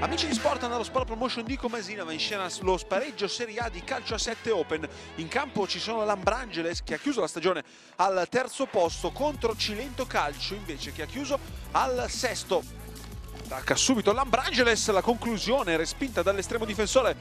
Amici di Sport, nello Sport Promotion di Comasina va in scena lo spareggio Serie A di calcio a 7 Open. In campo ci sono l'Ambrangeles che ha chiuso la stagione al terzo posto contro Cilento Calcio invece che ha chiuso al sesto. Attacca subito l'Ambrangeles, la conclusione respinta dall'estremo difensore.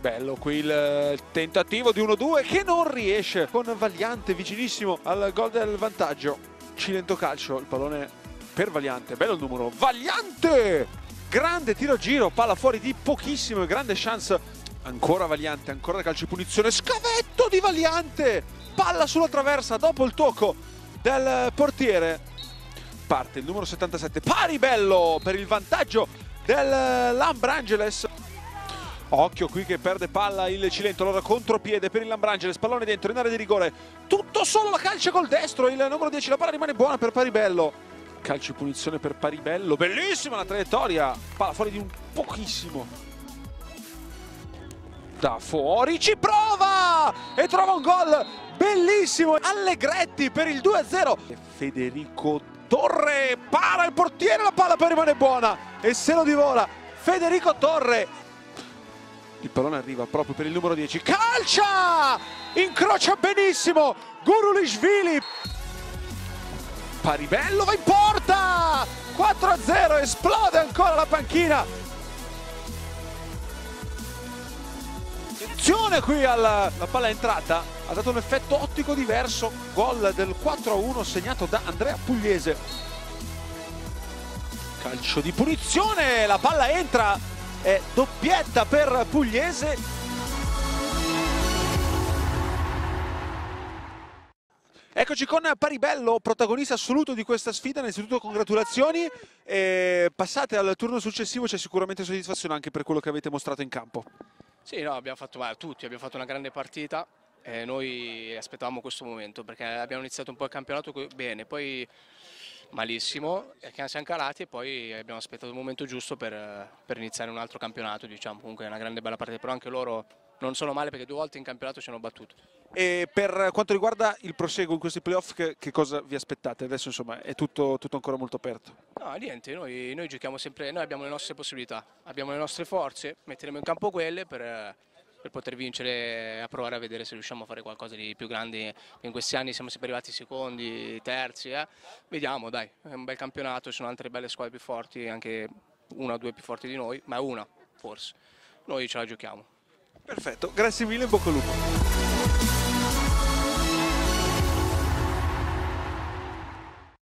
Bello qui il tentativo di 1-2 che non riesce con Vagliante vicinissimo al gol del vantaggio. Cilento Calcio, il pallone per Vagliante, bello il numero, Vagliante! Grande tiro a giro, palla fuori di pochissimo, grande chance, ancora Vagliante, ancora calcio punizione, scavetto di Vagliante, palla sulla traversa dopo il tocco del portiere, parte il numero 77, pari bello per il vantaggio dell'Ambrangeles. Occhio qui che perde palla il Cilento, allora contropiede per il Lambrangeles, pallone dentro in area di rigore, tutto solo la calcia col destro, il numero 10, la palla rimane buona per Paribello calcio di punizione per Paribello. Bellissima la traiettoria palla fuori di un pochissimo. Da fuori ci prova! E trova un gol bellissimo. Allegretti per il 2-0 Federico Torre para il portiere la palla poi rimane buona. E se lo divora Federico Torre. Il pallone arriva proprio per il numero 10 calcia! Incrocia benissimo Gurulishvili Paribello va in porta! 4-0 esplode ancora la panchina. Attenzione qui alla la palla è entrata ha dato un effetto ottico diverso gol del 4-1 segnato da Andrea Pugliese. Calcio di punizione la palla entra è doppietta per Pugliese Eccoci con Paribello, protagonista assoluto di questa sfida. Innanzitutto congratulazioni e passate al turno successivo, c'è sicuramente soddisfazione anche per quello che avete mostrato in campo. Sì, no, abbiamo fatto, ma, tutti abbiamo fatto una grande partita e noi aspettavamo questo momento perché abbiamo iniziato un po' il campionato bene, poi malissimo, siamo calati e poi abbiamo aspettato il momento giusto per, per iniziare un altro campionato, diciamo, comunque è una grande bella partita, però anche loro non sono male perché due volte in campionato ci hanno battuto. E per quanto riguarda il proseguo in questi playoff, che, che cosa vi aspettate? Adesso insomma è tutto, tutto ancora molto aperto. No, niente, noi, noi, giochiamo sempre, noi abbiamo le nostre possibilità, abbiamo le nostre forze, metteremo in campo quelle per, per poter vincere a provare a vedere se riusciamo a fare qualcosa di più grande. In questi anni siamo sempre arrivati secondi, terzi, eh. vediamo dai, è un bel campionato, ci sono altre belle squadre più forti, anche una o due più forti di noi, ma una forse. Noi ce la giochiamo. Perfetto, grazie mille, bocca al lupo.